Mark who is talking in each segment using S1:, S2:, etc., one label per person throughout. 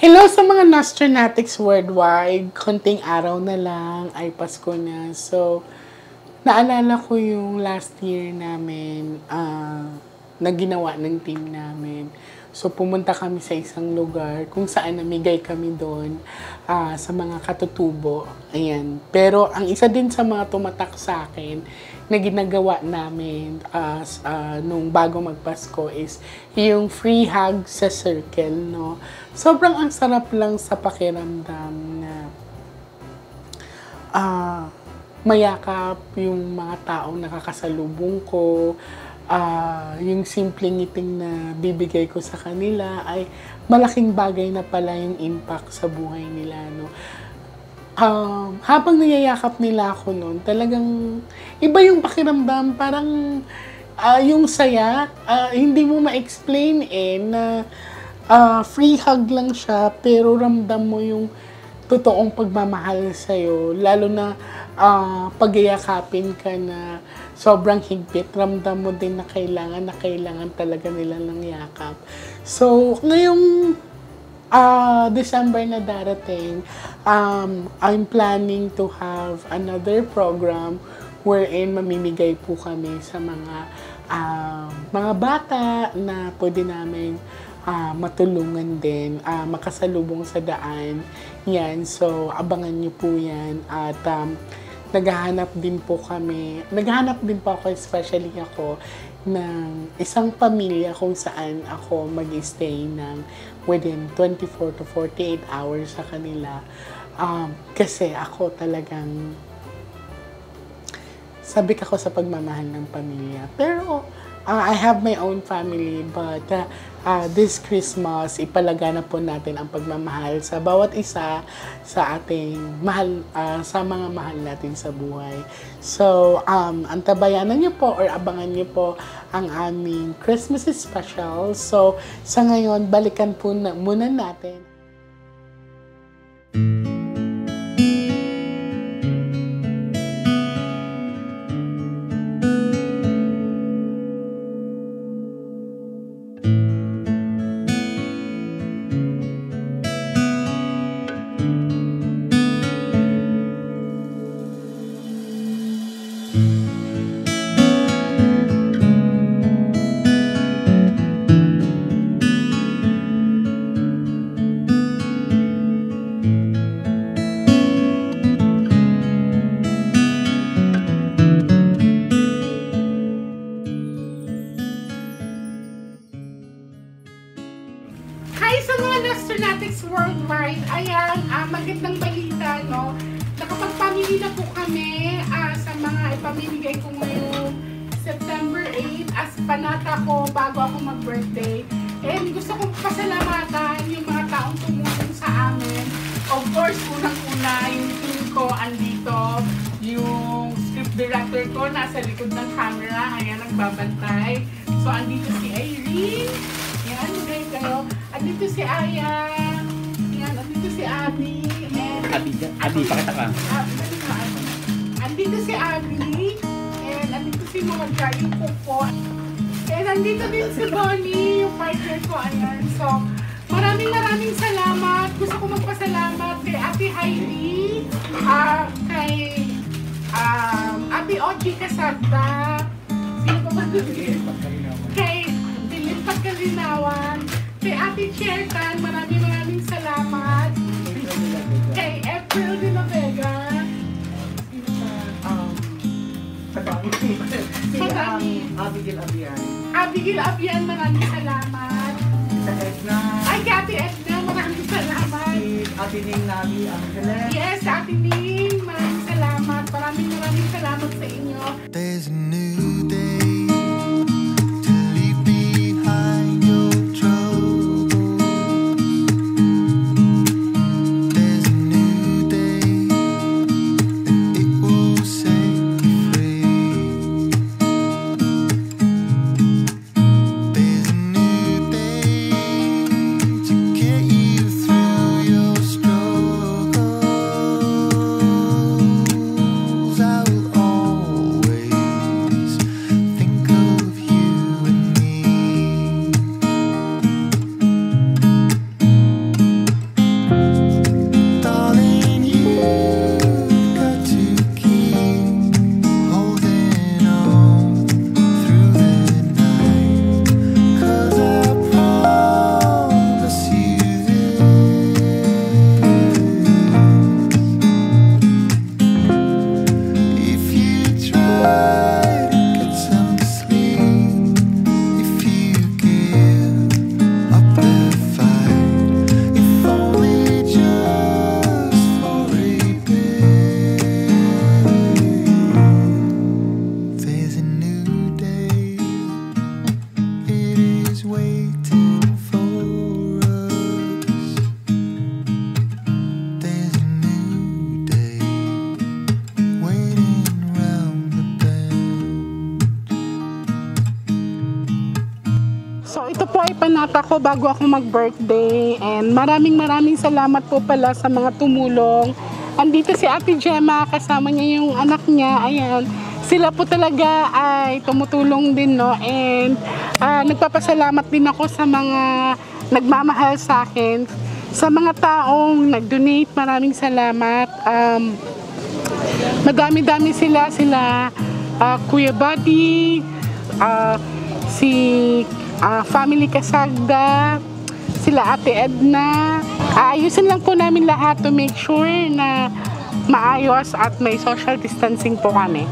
S1: Hello sa mga Nostronatics worldwide. Konting araw na lang ay Pasko na. So, naalala ko yung last year namin uh, na ginawa ng team namin. So, pumunta kami sa isang lugar kung saan namigay kami doon uh, sa mga katutubo. Ayan. Pero, ang isa din sa mga tumatak sa akin na ginagawa namin uh, uh, nung bago magpasko is yung free hug sa circle, no? Sobrang ang sarap lang sa pakiramdam na uh, mayakap yung mga taong nakakasalubong ko, uh, yung simpleng ngiting na bibigay ko sa kanila ay malaking bagay na pala yung impact sa buhay nila, no? um, habang niyayakap nila ako noon, talagang iba yung pakiramdam. Parang uh, yung saya, uh, hindi mo ma-explain eh, na free hug lang siya, pero ramdam mo yung totoong pagmamahal sa'yo. Lalo na uh, pagyayakapin ka na sobrang higpit, ramdam mo din na kailangan na kailangan talaga nila ng yakap. So, ngayong uh, December na darating, um, I'm planning to have another program wherein mamimigay po kami sa mga uh, mga bata na pwede namin uh, matulungan din, uh, makasalubong sa daan. Yan, so abangan niyo po yan. At um, naghahanap din po kami, naghahanap din po ako, especially ako, ng isang pamilya kung saan ako mag-stay ng within 24 to 48 hours sa kanila. Um, kasi ako talagang sabik ako sa pagmamahal ng pamilya. Pero uh, I have my own family but uh, uh, this Christmas ipalaganap po natin ang pagmamahal sa bawat isa sa ating mahal uh, sa mga mahal natin sa buhay. So, um antabayanan niyo po or abangan niyo po ang aming Christmas special. So, sa ngayon balikan po na, muna natin
S2: Madami.
S1: Madami.
S2: Abigail Abian.
S1: Abigail Abian, maraming salamat.
S2: Sa Edna.
S1: Ay, Ate Edna, maraming salamat.
S2: Si Ate Ning Nabi Angeles.
S1: Yes, Ate Ning, maraming salamat. Maraming maraming salamat sa inyo.
S3: There's a new day
S1: bago ako mag-birthday. And maraming maraming salamat po pala sa mga tumulong. Andito si Ate Gemma, kasama niya yung anak niya. Ayan. Sila po talaga ay tumutulong din, no? And ah, nagpapasalamat din ako sa mga nagmamahal sa akin. Sa mga taong nag-donate, maraming salamat. Um, madami-dami sila. Sila ah, Kuya Buddy, ah, si ah, Family Kasagda, sila Ate Edna. Aayusin lang po namin lahat to make sure na maayos at may social distancing po kami.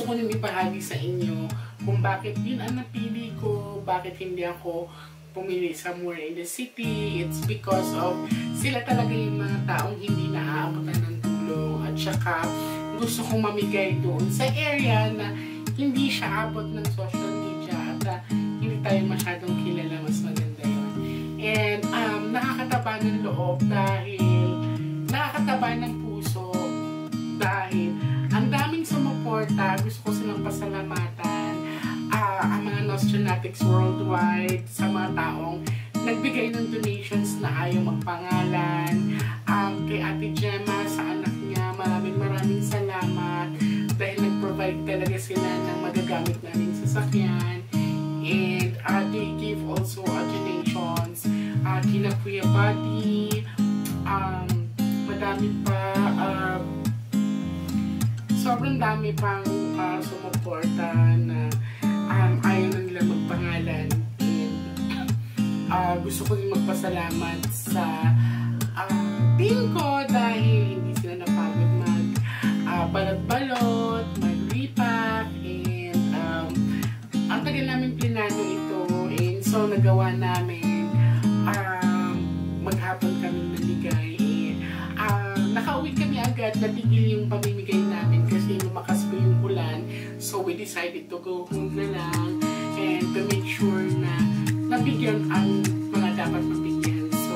S1: Gusto ko nang ipahagi sa inyo kung bakit yun ang napili ko, bakit hindi ako pumili somewhere in the city. It's because of sila talaga yung mga taong hindi naaabutan ng tulong at saka gusto kong mamigay doon sa area na hindi siya abot ng social media at ah, hindi tayo masyadong kilala mas maganda yun. And um, nakakataba ng loob dahil nakakataba ng puso dahil sumuporta, gusto ko silang pasalamatan ah, ang mga Nostranatics worldwide sa mga taong nagbigay ng donations na ayaw magpangalan. Um, kay Ate Gemma, sa anak niya, maraming maraming salamat dahil nag-provide talaga sila ng magagamit naming sasakyan. And uh, they give also uh, donations uh, kina Kuya Buddy, um, madami pa, uh, sobrang dami pang uh, sumuporta na um, ayaw na nila magpangalan. And uh, gusto ko rin magpasalamat sa uh, team ko dahil hindi sila napagod mag uh, balot-balot, mag-repack, and um, ang tagal namin plinano ito. And so, nagawa namin um, maghapon kami nakauwi kami agad, natigil yung pamimigay So we decided to go home na lang and to make sure na nabigyan ang mga dapat mabigyan. So,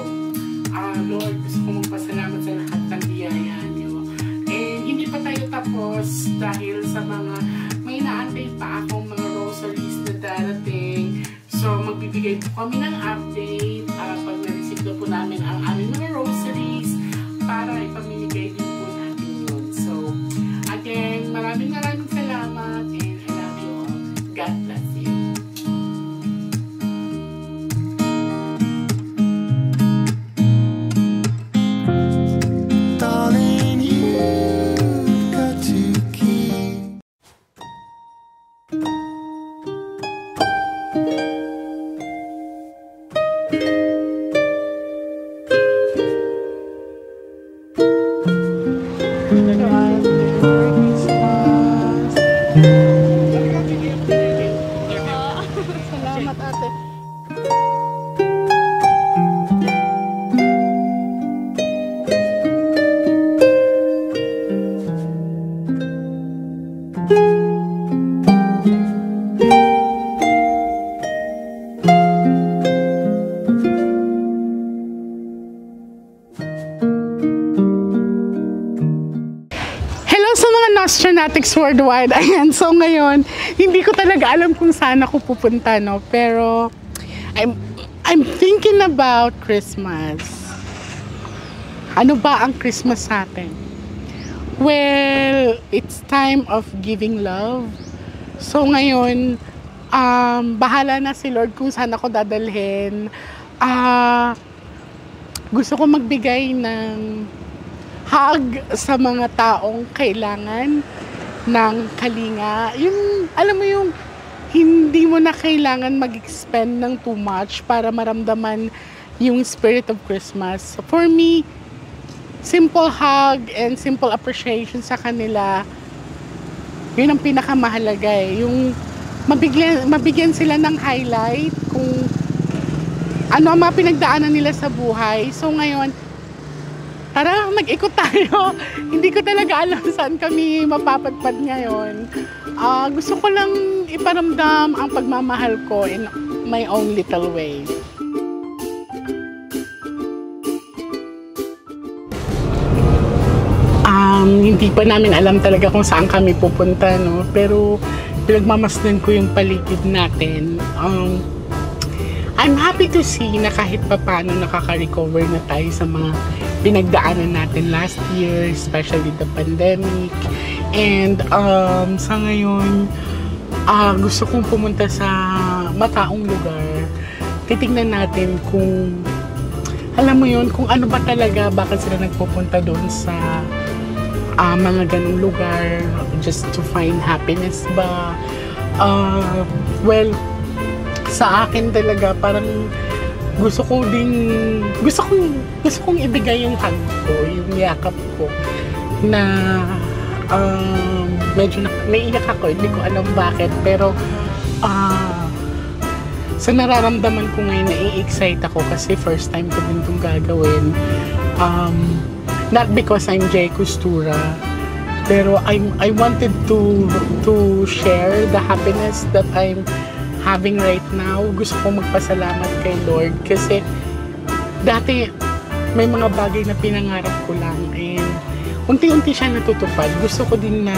S1: ah Lord, gusto ko magpasalamat sa lahat ng biyaya niyo. And hindi pa tayo tapos dahil sa mga may naantay pa akong mga rosaries na darating. So, magbibigay po kami ng update ah, pag na-receive na po namin ang aming mga rosaries para ipamimigay din po natin yun. So, again, maraming maraming salamat and Nostranatics worldwide. Ayan, so ngayon, hindi ko talaga alam kung saan ako pupunta, no? Pero, I'm, I'm thinking about Christmas. Ano ba ang Christmas sa atin? Well, it's time of giving love. So ngayon, um, bahala na si Lord kung saan ako dadalhin. Ah, gusto ko magbigay ng hug sa mga taong kailangan ng kalinga. Yung, alam mo yung, hindi mo na kailangan mag-expend ng too much para maramdaman yung spirit of Christmas. For me, simple hug and simple appreciation sa kanila, yun ang pinakamahalaga eh. Yung mabigyan, mabigyan sila ng highlight kung ano ang mga pinagdaanan nila sa buhay. So ngayon, tara, mag-ikot tayo. Hindi ko talaga alam saan kami mapapadpad ngayon. Ah, gusto ko lang iparamdam ang pagmamahal ko in my own little way. Hindi pa namin alam talaga kung saan kami pupunta, no? Pero pinagmamasdan ko yung paligid natin. Um, I'm happy to see na kahit pa paano nakaka-recover na tayo sa mga pinagdaanan natin last year, especially the pandemic. And um, sa ngayon, ah, gusto kong pumunta sa mataong lugar. Titignan natin kung, alam mo yun, kung ano ba talaga, bakit sila nagpupunta doon sa ah, mga ganong lugar, just to find happiness ba. Ah, well, sa akin talaga parang gusto ko ding gusto kong gusto kong ibigay yung hug ko, yung yakap ko na um, medyo na, naiyak ako, hindi ko alam bakit pero ah sa nararamdaman ko ngayon nai-excite ako kasi first time ko din itong gagawin um, not because I'm Jay Costura pero I'm, I wanted to to share the happiness that I'm having right now. Gusto ko magpasalamat kay Lord kasi dati may mga bagay na pinangarap ko lang and unti-unti siya natutupad. Gusto ko din na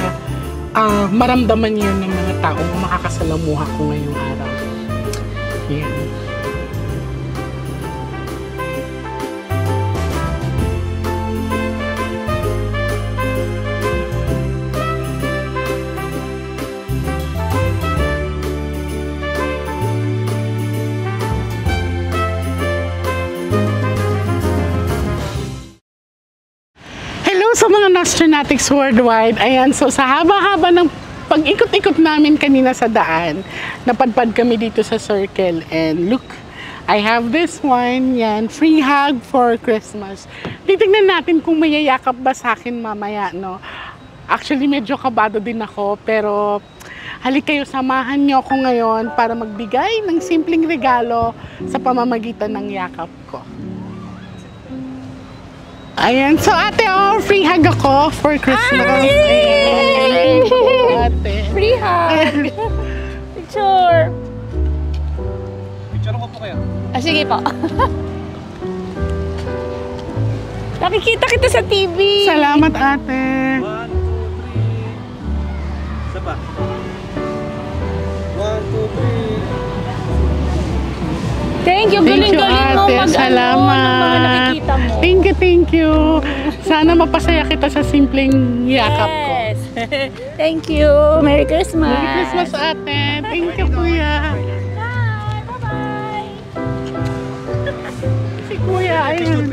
S1: ah, maramdaman yun ng mga taong makakasalamuha ko ngayong araw. Yan. Nostranatics worldwide. Ayan, so sa haba-haba ng pag-ikot-ikot namin kanina sa daan, napadpad kami dito sa circle and look, I have this one, yan, free hug for Christmas. Titignan natin kung mayayakap ba sa akin mamaya, no? Actually, medyo kabado din ako, pero halik kayo, samahan niyo ako ngayon para magbigay ng simpleng regalo sa pamamagitan ng yakap ko. Ayan, so ate, oh, free hug ko for Christmas.
S4: Ay!
S1: Thank you, ate.
S4: Free hug! Picture!
S5: Picture ko po kayo.
S4: Ah, sige po. Nakikita kita sa TV.
S1: Salamat, ate.
S5: One, two, three. Isa pa. One, two, three.
S4: Thank you.
S1: Thank you,
S4: Galing-galing mo
S1: ate. Salamat.
S4: ng mga nakikita mo.
S1: Thank you, thank you. Sana mapasaya kita sa simpleng yakap ko.
S4: Yes. Thank you. Merry Christmas.
S1: Merry Christmas, ate. Thank you, kuya.
S4: Bye. Bye-bye.
S1: Si kuya, ayun.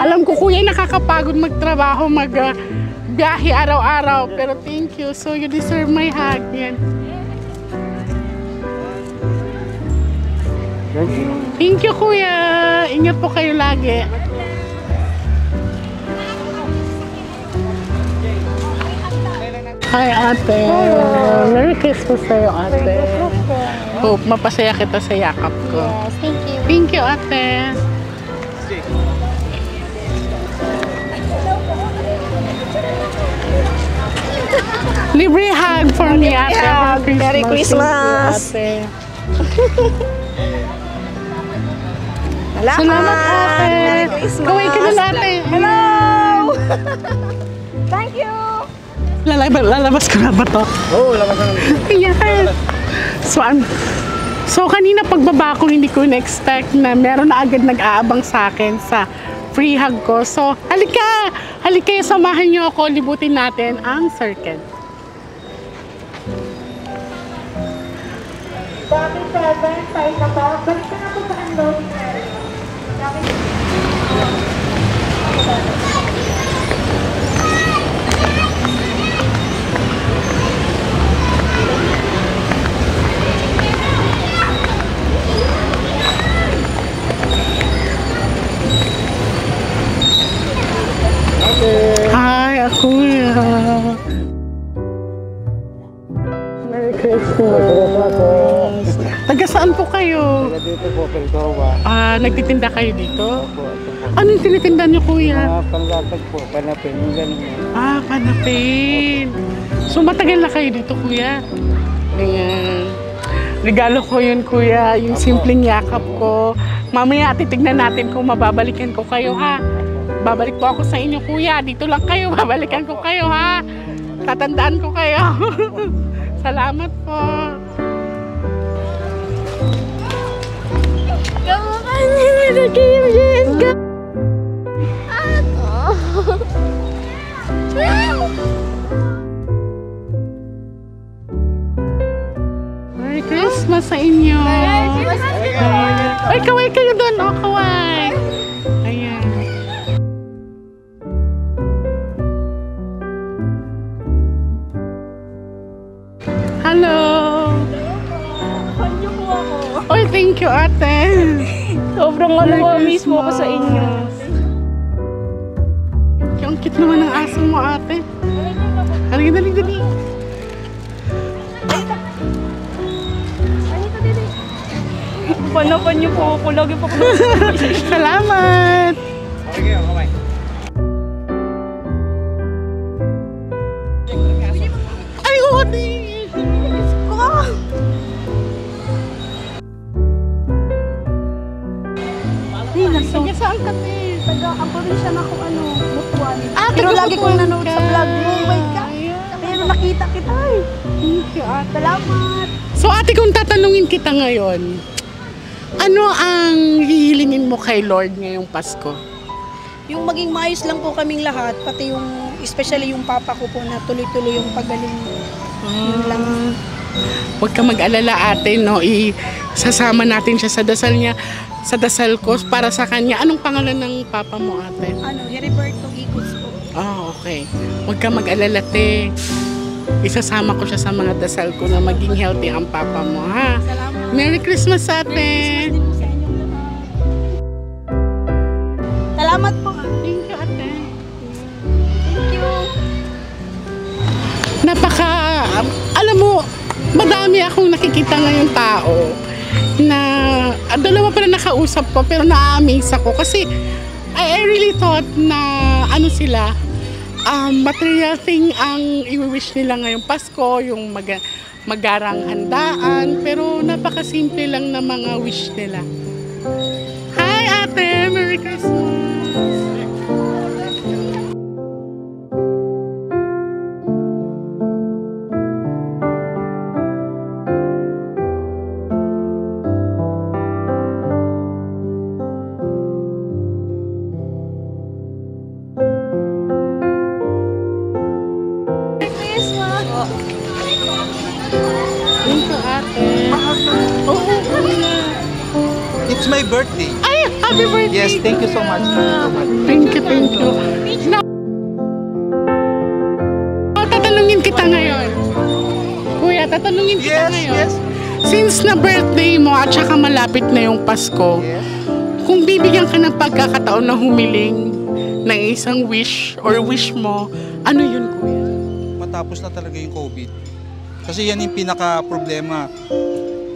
S1: Alam ko, kuya, nakakapagod magtrabaho, mag biyahe araw-araw. Pero thank you. So, you deserve my hug. Yan. Thank you, kuya. Ingat po kayo lagi. Hi, ate. Merry Christmas sa'yo, ate. Hope mapasaya kita sa yakap ko.
S4: Yes, thank you.
S1: Thank you, ate. Libre hug for me, ate.
S4: Merry Christmas.
S1: Thank you, ate.
S4: Salamat.
S1: Salamat, ate.
S4: Merry Christmas.
S1: Kaway ka na ate.
S4: Hello. Thank you.
S1: Lalabas, lalabas ko na ba to?
S5: Oo, labas na.
S1: Yes. So, an so kanina pagbaba ko, hindi ko na-expect na meron na agad nag-aabang sa akin sa free hug ko. So, halika! Halika, samahan niyo ako, libutin natin ang circle.
S6: Dami seven, tayo na ba? Balik ka na po sa handle.
S1: Merry Christmas. Taga saan po kayo?
S5: Dito po, Pelcoa.
S1: Ah, nagtitinda kayo dito?
S5: Po, ito po.
S1: Ano yung tinitinda niyo, kuya?
S5: Mga panlatag po, panapin, yung ganun.
S1: Ah, panapin. So, matagal na kayo dito, kuya? Ayan. Regalo ko yun, kuya. Yung simpleng yakap ko. Mamaya, titignan natin kung mababalikan ko kayo, ha? Babalik po ako sa inyo, kuya. Dito lang kayo. Babalikan ko kayo, ha? Tatandaan ko kayo. Salamat po.
S4: Niyo na Kim Jessica. Ato.
S1: Merry Christmas sa inyo. Ayan. Ay, kaway kayo doon. Oh, kaway. Ayan. Hello. Oy, thank you, ate.
S4: Sobrang ano
S1: Merry
S4: po, mismo ako sa inyo.
S1: Ang cute naman ng aso mo, ate. Halika, dali, dali.
S4: Panapan niyo po ako. Lagi po ako
S1: Salamat.
S5: Okay kayo,
S6: Ang probinsya na kung ano, mutuan.
S1: Ah,
S6: Pero lagi kong nanood sa vlog mo. Oh my God. Pero nakita kita eh.
S1: Thank you, ate.
S6: Salamat.
S1: So ate, kung tatanungin kita ngayon, ano ang hihilingin mo kay Lord ngayong Pasko?
S6: Yung maging maayos lang po kaming lahat, pati yung, especially yung papa ko po na tuloy-tuloy yung pagaling. Yun lang.
S1: Huwag ka mag-alala ate, no? I sasama natin siya sa dasal niya, sa dasal ko para sa kanya. Anong pangalan ng papa mo ate?
S6: Ano, Heriberto Gicos po.
S1: Oh, okay. Huwag ka mag-alala, te. Isasama ko siya sa mga dasal ko na maging healthy ang papa mo, ha?
S6: Salamat.
S1: Merry Christmas, ate!
S6: Din po sa lahat. Salamat po.
S1: Thank you, ate.
S6: Thank you.
S1: Napaka, alam mo, madami akong nakikita ngayong tao na ah, dalawa pa na nakausap ko pero na-amaze ako kasi I, I really thought na ano sila um, material thing ang i-wish nila ngayong Pasko, yung mag magarang handaan, pero napakasimple lang na mga wish nila. Hi ate! Merry Christmas! Since na birthday mo at saka malapit na yung Pasko, kung bibigyan ka ng pagkakataon na humiling ng isang wish or wish mo, ano yun, kuya?
S7: matapos na talaga yung COVID. Kasi yan yung pinaka-problema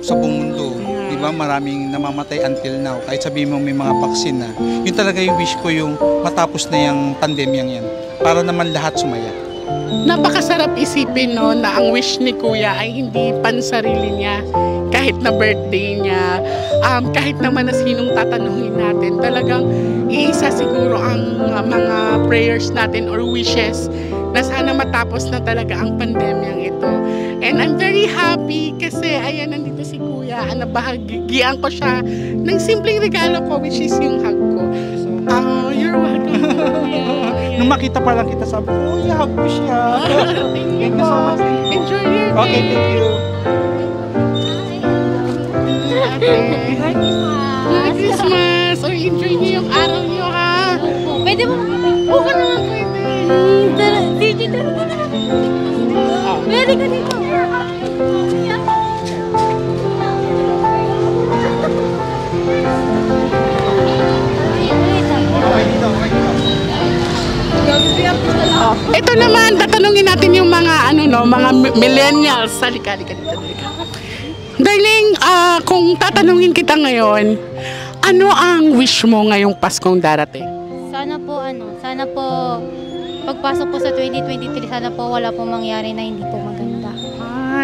S7: sa buong mundo. Di ba? Maraming namamatay until now. Kahit sabihin mo may mga vaccine na. Yun talaga yung wish ko yung matapos na yung pandemyang yan. Para naman lahat sumaya.
S1: Napakasarap isipin no na ang wish ni Kuya ay hindi pansarili niya kahit na birthday niya, um, kahit naman na sinong tatanungin natin, talagang iisa siguro ang uh, mga prayers natin or wishes na sana matapos na talaga ang pandemyang ito. And I'm very happy kasi ayan, nandito si Kuya, ah, nabahagian ko siya ng simpleng regalo ko which is yung hug ko. Oh, you're welcome, Kuya.
S7: Nung makita pa lang kita, sabi ko, uy, hug ko siya.
S1: Thank you
S7: so much.
S1: Enjoy your day.
S7: okay, thank you.
S1: Ate. Merry Christmas! O, enjoy niyo yung araw niyo, ha?
S4: Pwede mo
S1: Oo ka naman pwede.
S4: Tara, Gigi, tara, tara. Pwede ka dito.
S1: Ito naman, tatanungin natin yung mga, ano no, mga mi- millennials. Halika, halika dito, halika. Darling, ah, kung tatanungin kita ngayon, ano ang wish mo ngayong Paskong darating?
S4: Sana po ano, sana po pagpasok po sa 2023, sana po wala po mangyari na hindi po.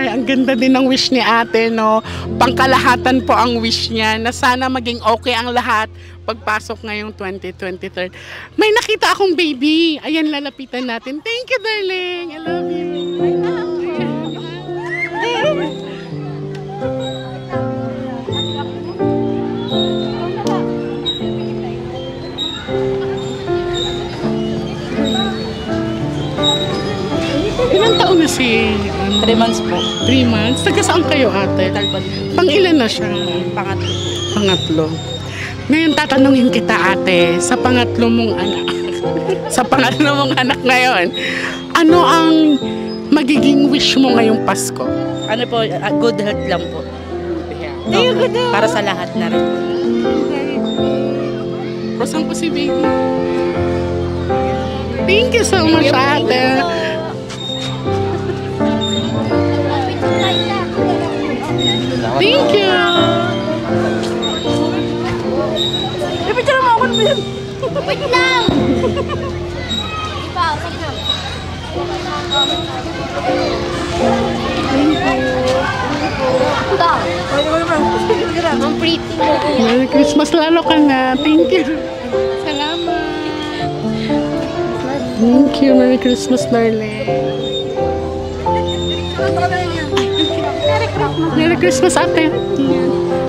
S1: Ay, ang ganda din ng wish ni ate, no? Pangkalahatan po ang wish niya na sana maging okay ang lahat pagpasok ngayong 2023. May nakita akong baby. Ayan, lalapitan natin. Thank you, darling. I love you. Ilang taon na si...
S8: 3 months po.
S1: 3 months? Taga saan kayo, ate?
S8: Talbot.
S1: Pang ilan na siya?
S8: Pangatlo.
S1: Pangatlo. Ngayon tatanungin kita ate, sa pangatlo mong anak, sa pangatlo mong anak ngayon, ano ang magiging wish mo ngayong Pasko?
S8: Ano po, ah, good health lang po. Opo, Para sa lahat na rin.
S1: Rosan ko si baby. Thank you so much, ate.
S4: Wait lang! Ipa, sige na. Ang pretty.
S1: Merry Christmas lalo ka na. Thank you. Salamat. Thank you. Merry Christmas, darling. Merry Christmas, ate.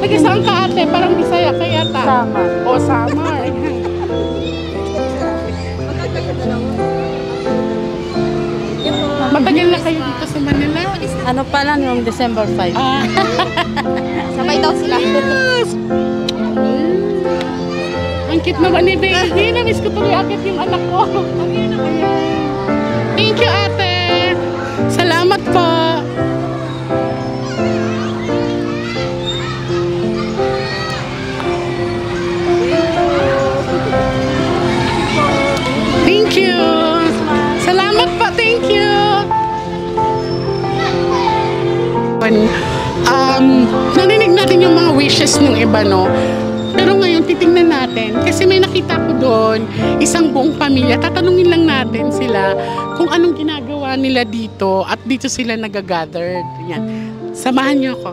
S1: Lagi saan ka, ate? Parang Bisaya ka yata.
S4: Sama.
S1: O, sama. Matagal na kayo dito sa Manila?
S8: Ano pa lang yung December 5?
S1: Ah,
S4: Sabay daw sila.
S1: yes! Ang cute naman ni baby. Namiss ko tuloy agad yung anak ko. Thank you, ate. Wishes ng iba, no? Pero ngayon, titingnan natin. Kasi may nakita ko doon, isang buong pamilya. Tatanungin lang natin sila kung anong ginagawa nila dito at dito sila nagagather. Yan. Samahan niyo ako.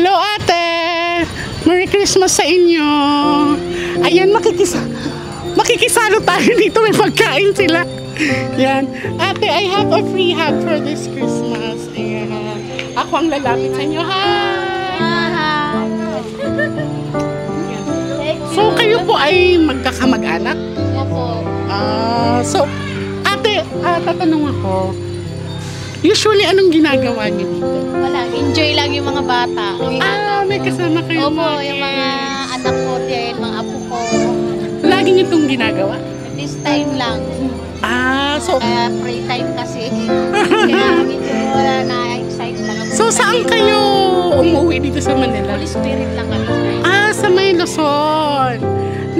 S1: Hello ate! Merry Christmas sa inyo! Ayan, makikisa makikisalo tayo dito. May pagkain sila. Yan. Ate, I have a free hug for this Christmas. Ayan. Ako ang lalapit sa inyo. Hi! So, kayo po ay magkakamag-anak?
S4: Opo.
S1: Ah, so, ate, ah, tatanong ako. Usually, anong ginagawa niyo dito?
S4: Wala, enjoy lang yung mga bata.
S1: Ah, may kasama kayo
S4: Opo, yung mga anak ko din, mga apo ko.
S1: Lagi niyo itong ginagawa?
S4: This time lang.
S1: Ah, so,
S4: Kaya free time kasi. Kaya medyo wala na excite lang. ako.
S1: so saan kayo umuwi dito sa Manila?
S4: Holy Spirit lang kami.
S1: Ah, sa may Luzon.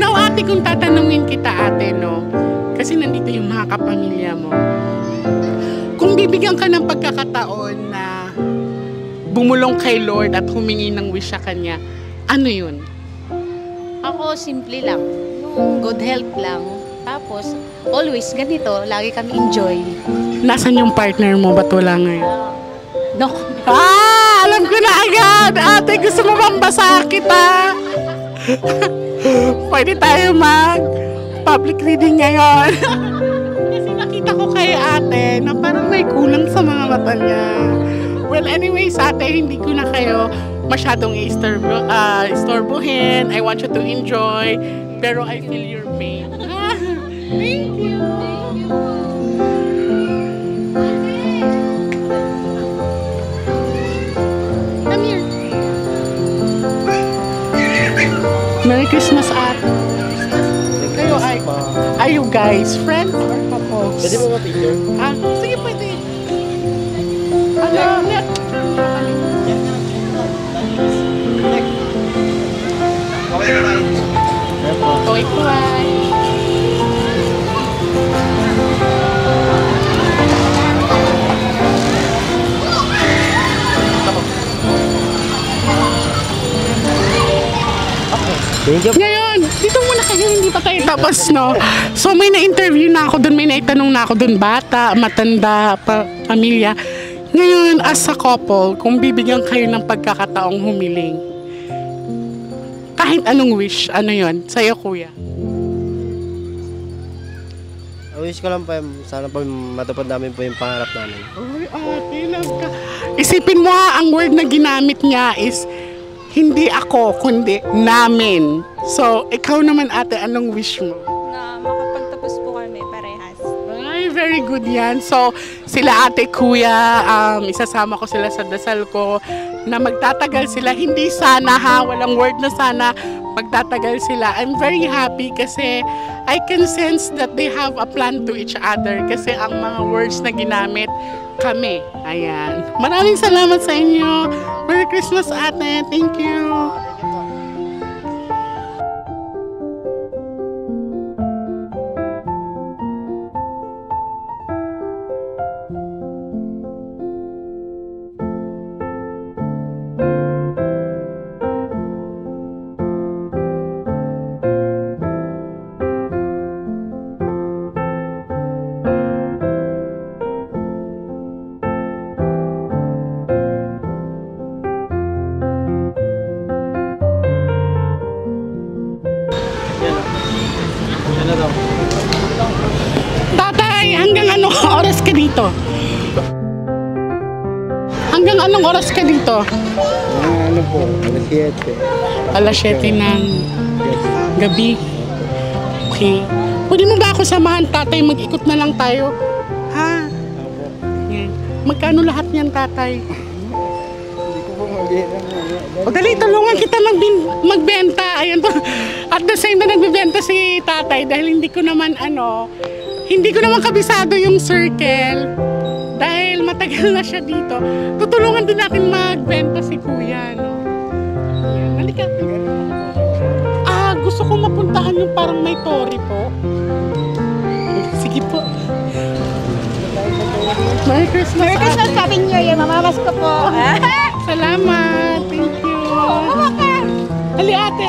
S1: Now, ate, kung tatanungin kita, ate, no? Kasi nandito yung mga kapamilya mo. Bibigyan ka ng pagkakataon na bumulong kay Lord at humingi ng wish sa Kanya, ano yun?
S4: Ako, simple lang. Yung good health lang. Tapos, always ganito, lagi kami enjoy.
S1: Nasaan yung partner mo? Ba't wala ngayon?
S4: No,
S1: Ah! Alam ko na agad! Ate, gusto mo bang basa kita? Pwede tayo mag public reading ngayon. Nakita ko kay ate na parang may kulang sa mga mata niya. Well, anyways, ate, hindi ko na kayo masyadong istorbo, ah, istorbohin. I want you to enjoy. Pero I feel your pain. Thank you. Come here. Merry Christmas, at Kayo ay, are you guys friends or?
S2: Pwede mo ma-picture?
S1: Ah, sige, pwede. Ano, net. Toy Cry.
S2: Thank
S1: Ngayon, dito muna kayo, hindi pa tayo tapos, no? So, may na-interview na ako doon, may naitanong na ako doon, bata, matanda, pa, pamilya. Ngayon, as a couple, kung bibigyan kayo ng pagkakataong humiling, kahit anong wish, ano yon Sa'yo, kuya.
S2: Wish ko lang po, sana po matupad namin po yung pangarap namin.
S1: Ay, ate, love ka. Isipin mo ha, ang word na ginamit niya is, hindi ako, kundi namin. So, ikaw naman ate, anong wish mo?
S9: na makapagtapos po kami parehas.
S1: Ay, very good yan. So, sila ate, kuya, um, isasama ko sila sa dasal ko na magtatagal sila. Hindi sana ha, walang word na sana magtatagal sila. I'm very happy kasi I can sense that they have a plan to each other kasi ang mga words na ginamit kami. Ayan. Maraming salamat sa inyo. Merry Christmas ate. Thank you. Ka dito?
S2: ano po, alas 7.
S1: Alas 7 ng gabi. Okay. Pwede mo ba ako samahan, tatay? Mag-ikot na lang tayo. Ha? Yan. Magkano lahat niyan, tatay?
S2: Hindi ko po mabilang
S1: O dali, tulungan kita magbin- magbenta. Ayan po. At the same na nagbibenta si tatay dahil hindi ko naman ano, hindi ko naman kabisado yung circle. Matagal na siya dito. Tutulungan din natin magbenta si kuya, no? Ayan, halika. Ah, gusto ko mapuntahan yung parang may tori po. Sige po. Merry Christmas,
S9: Merry Christmas. Happy New Year, mamamas ko po.
S1: Salamat. Thank you. Hali ate.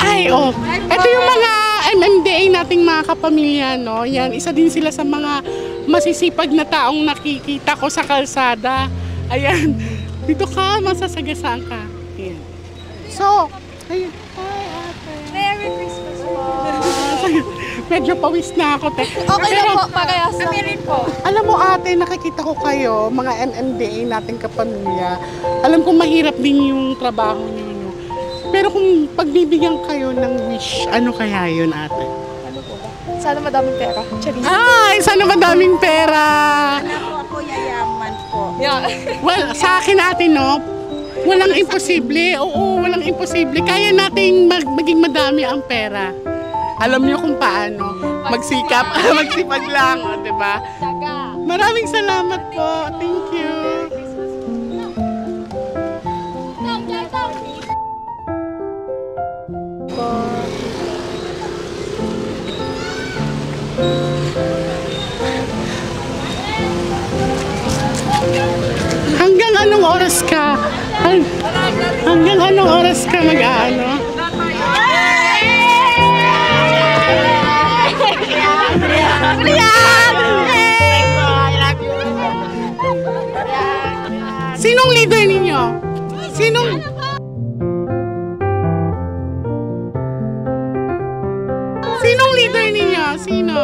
S1: Ay, oh. Ito yung mga MMDA nating mga kapamilya, no? Yan, isa din sila sa mga masisipag na taong nakikita ko sa kalsada. Ayan. Dito ka, masasagasaan ka. Ayan. So. Hi, ate.
S9: Merry Christmas po.
S1: Medyo pawis na ako, te.
S9: Okay
S1: Pero,
S9: lang po, lang. Kami rin po.
S1: Alam mo ate, nakikita ko kayo, mga MMDA nating kapamilya. Alam ko mahirap din yung trabaho niyo. Pero kung pagbibigyan kayo ng wish, ano kaya yun ate?
S9: Sana madaming pera. Charis.
S1: Ay, sana madaming pera!
S6: Ako yayaman po.
S9: Yeah.
S1: Well, sa akin ate, no? Walang imposible. Oo, walang imposible. Kaya nating mag maging madami ang pera. Alam niyo kung paano. Magsikap. Magsipag lang, o, di ba? Maraming salamat po. Thank oras ka? Hang- hanggang anong oras ka mag-ano? Sinong leader ninyo? Sinong... Sinong leader ninyo? Sino?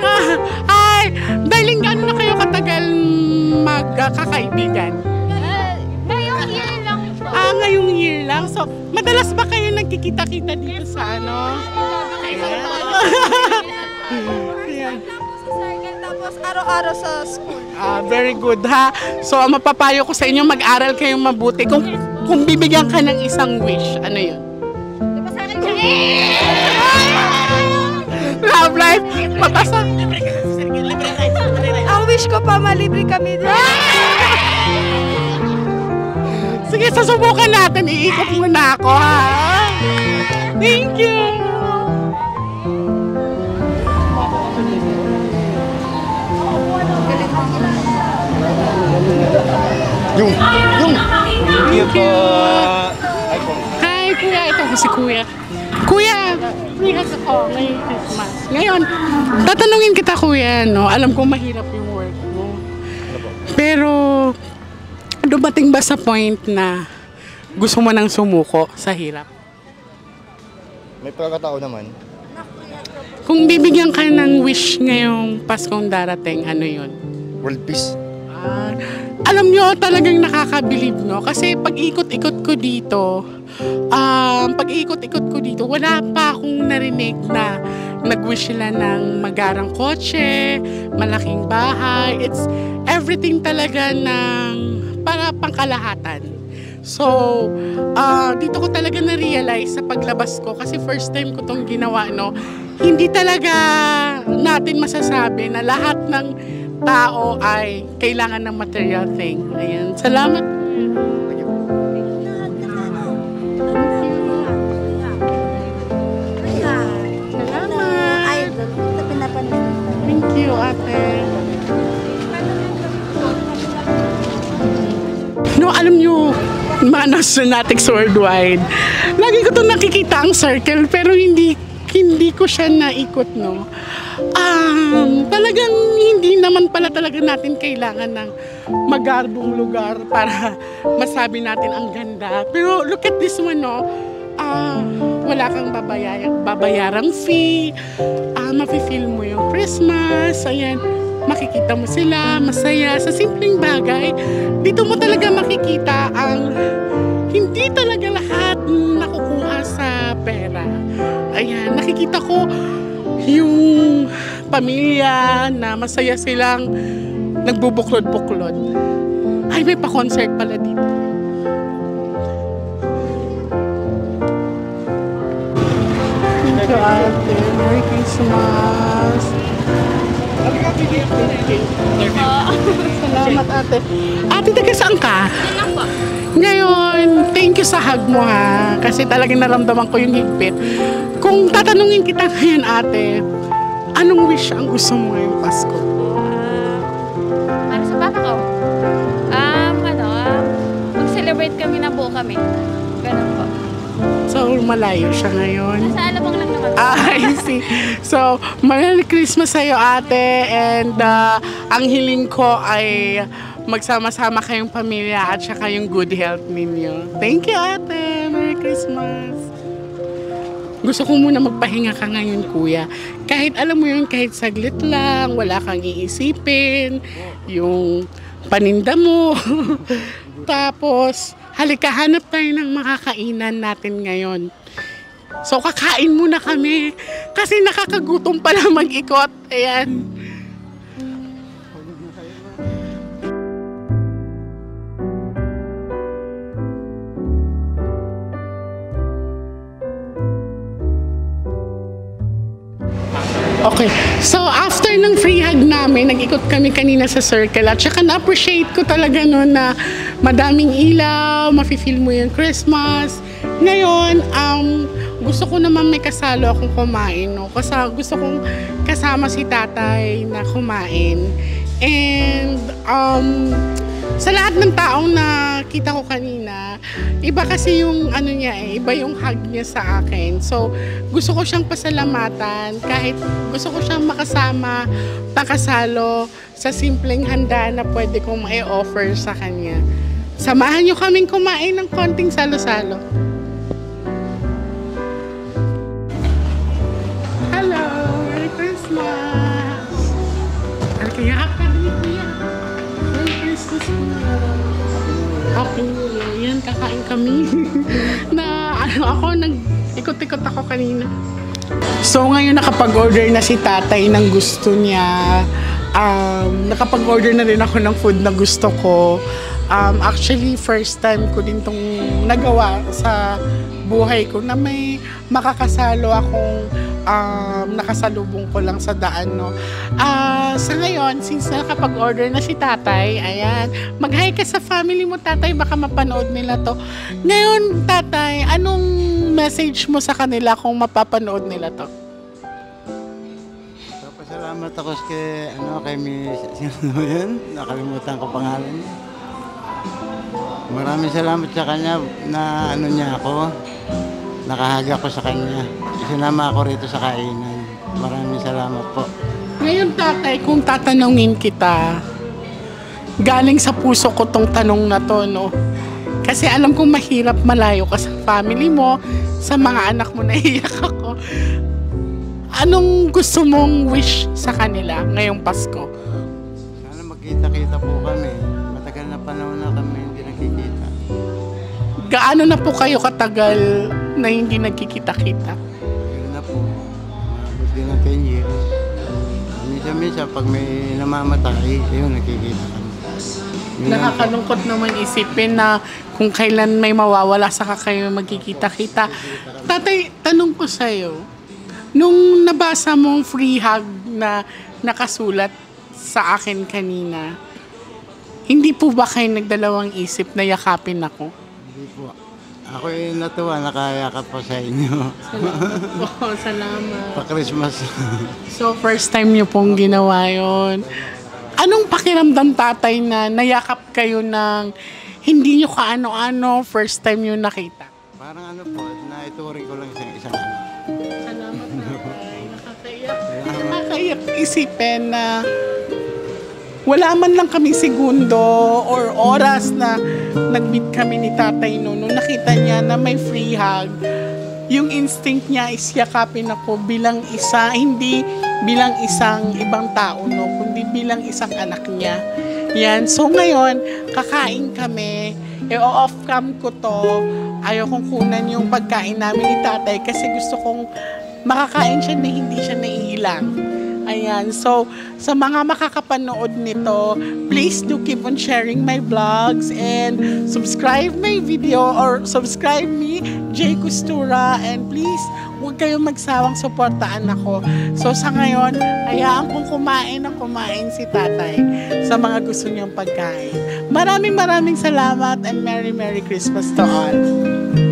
S1: Ay, dahil gaano na kayo katagal magkakaibigan?
S4: Ngayong year lang po.
S1: Ah, ngayong year lang. So, madalas ba kayo nagkikita-kita dito sa ano? Ayan.
S9: Tapos araw-araw sa school.
S1: Ah, very good ha. So, ang mapapayo ko sa inyo, mag-aral kayong mabuti. Kung, kung bibigyan ka ng isang wish, ano yun? Love life, mabasa.
S9: Wish ko pa, malibre kami din.
S1: Sige, susubukan natin. Iikot muna ako, ha? Thank you.
S2: Thank you po. Po.
S1: Hi, kuya. Ito ko si kuya. Kuya, Rikas ako ngayong Christmas. Ngayon, tatanungin kita kuya, no? Alam ko mahirap yung work mo. Pero, dumating ba sa point na gusto mo nang sumuko sa hirap?
S2: May pagkakataon naman.
S1: Kung bibigyan ka ng wish ngayong Paskong darating, ano yun?
S2: World peace.
S1: Ah, alam nyo, talagang nakakabilib, no? Kasi pag ikot-ikot ko dito, um, pag ikot-ikot ko dito, wala pa akong narinig na nag-wish sila ng magarang kotse, malaking bahay. It's everything talaga ng para pangkalahatan. So, ah, dito ko talaga na-realize sa paglabas ko kasi first time ko tong ginawa, no? Hindi talaga natin masasabi na lahat ng tao ay kailangan ng material thing. Ayan. Salamat. Salamat. Thank you, ate. No, alam nyo, mga Nostronatics worldwide, lagi ko to nakikita ang circle pero hindi hindi ko siya naikot, no. Um, talagang hindi naman pala talaga natin kailangan ng magarbong lugar para masabi natin ang ganda. Pero look at this one, no. Ah, wala kang babayaran, babayarang fee. Ah, mafe-feel mo yung Christmas. Ayan, makikita mo sila, masaya sa simpleng bagay. Dito mo talaga makikita ang hindi talaga lahat nakukuha sa pera. Ayan, nakikita ko yung pamilya na masaya silang nagbubuklod-buklod. Ay, may pa-concert pala dito. Thank you, ate. Merry Christmas. Salamat ate. Ate, taga saan ka? Ngayon, thank you sa hug mo ha. Kasi talagang naramdaman ko yung higpit. Kung tatanungin kita ngayon ate, anong wish ang gusto mo ngayong Pasko?
S10: Ano sa papa ko? Um, ano, um, mag-celebrate kami na buo kami. Ganun po.
S1: So, malayo siya ngayon.
S10: Nasa alabang lang naman.
S1: Ah, I see. So, Merry Christmas sa'yo, ate. And uh, ang hiling ko ay magsama-sama kayong pamilya at saka yung good health ninyo. Thank you, ate. Merry Christmas. Gusto ko muna magpahinga ka ngayon, kuya. Kahit alam mo yun, kahit saglit lang, wala kang iisipin, yung paninda mo. Tapos, halika, hanap tayo ng makakainan natin ngayon. So, kakain muna kami. Kasi nakakagutom pala mag-ikot. Ayan. Okay. So, after ng free hug namin, nag-ikot kami kanina sa circle at saka na-appreciate ko talaga no na madaming ilaw, mafe-feel mo yung Christmas. Ngayon, um, gusto ko naman may kasalo akong kumain, no? Kasi gusto kong kasama si tatay na kumain. And, um, sa lahat ng taong nakita ko kanina, iba kasi yung ano niya eh, iba yung hug niya sa akin. So, gusto ko siyang pasalamatan kahit gusto ko siyang makasama, pakasalo sa simpleng handa na pwede kong i-offer sa kanya. Samahan niyo kaming kumain ng konting salo-salo. Hello! Merry Christmas! Kaya ka din, kuya. Merry Christmas po. Happy New Year. Yan, kakain kami. na ano ako, nag-ikot-ikot ako kanina. So ngayon nakapag-order na si tatay ng gusto niya. Um, nakapag-order na rin ako ng food na gusto ko. Um, actually, first time ko din tong nagawa sa buhay ko na may makakasalo akong um, nakasalubong ko lang sa daan, no. Ah, sa ngayon, since nakapag-order na si tatay, ayan, mag-hi ka sa family mo, tatay, baka mapanood nila to. Ngayon, tatay, anong message mo sa kanila kung mapapanood nila to?
S11: Pasalamat ako kay ano kay Miss sino yun? Nakalimutan ko pangalan niya. Maraming salamat sa kanya na ano niya ako. Nakahaga ko sa kanya. Sinama ako rito sa kainan. Maraming salamat po.
S1: Ngayon, tatay, kung tatanungin kita, galing sa puso ko tong tanong na to, no? Kasi alam kong mahirap malayo ka sa family mo, sa mga anak mo, naiyak ako. Anong gusto mong wish sa kanila ngayong Pasko?
S11: Sana magkita-kita po kami. Matagal na panahon na kami hindi nakikita.
S1: Gaano na po kayo katagal na hindi nagkikita-kita?
S11: Yun na po. Mabot din ng 10 years. Minsan-minsan pag may namamatay, ayun nakikita kami. Yun.
S1: Nakakalungkot naman isipin na kung kailan may mawawala saka kayo magkikita-kita. Tatay, tanong ko sa'yo, nung nabasa mong free hug na nakasulat sa akin kanina, hindi po ba kayo nagdalawang isip na yakapin ako?
S11: Hindi po. Ako yung natuwa, nakayakap po sa inyo.
S1: Salamat po, salamat.
S11: Pa-Christmas.
S1: So, first time niyo pong ginawa yon. Anong pakiramdam tatay na nayakap kayo ng hindi niyo kaano-ano, first time niyo nakita?
S11: Parang ano po, naituring ko lang isang isang ano.
S1: Salamat tatay. Nakakaiyak. Nakakaiyak isipin na wala man lang kami segundo or oras na nag-meet kami ni tatay no, nung nakita niya na may free hug, yung instinct niya is yakapin ako bilang isa, hindi bilang isang ibang tao, no, kundi bilang isang anak niya. Yan. So ngayon, kakain kami. I-off cam ko to. Ayaw kong kunan yung pagkain namin ni tatay kasi gusto kong makakain siya na hindi siya naiilang. Ayan. So, sa mga makakapanood nito, please do keep on sharing my vlogs and subscribe my video or subscribe me, Jay Costura. And please, huwag kayong magsawang suportaan ako. So, sa ngayon, hayaan kong kumain ng kumain si tatay sa mga gusto niyang pagkain. Maraming maraming salamat and Merry Merry Christmas to all.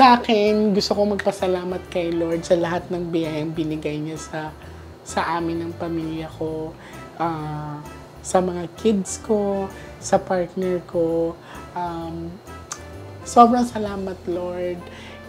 S1: Sa akin, gusto ko magpasalamat kay Lord sa lahat ng biyayang binigay niya sa sa amin ng pamilya ko, ah, sa mga kids ko, sa partner ko. Um, sobrang salamat, Lord.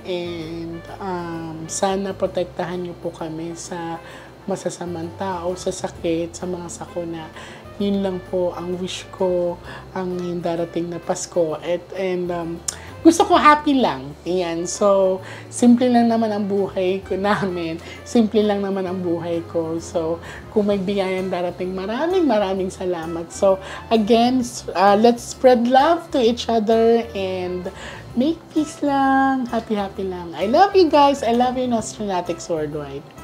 S1: And um, sana protektahan niyo po kami sa masasamang tao, sa sakit, sa mga sakuna. Yun lang po ang wish ko ang darating na Pasko. At, and um, gusto ko happy lang. Yan. So, simple lang naman ang buhay ko namin. Simple lang naman ang buhay ko. So, kung may bigayan darating, maraming maraming salamat. So, again, uh, let's spread love to each other and make peace lang. Happy, happy lang. I love you guys. I love you, Nostranatics Worldwide.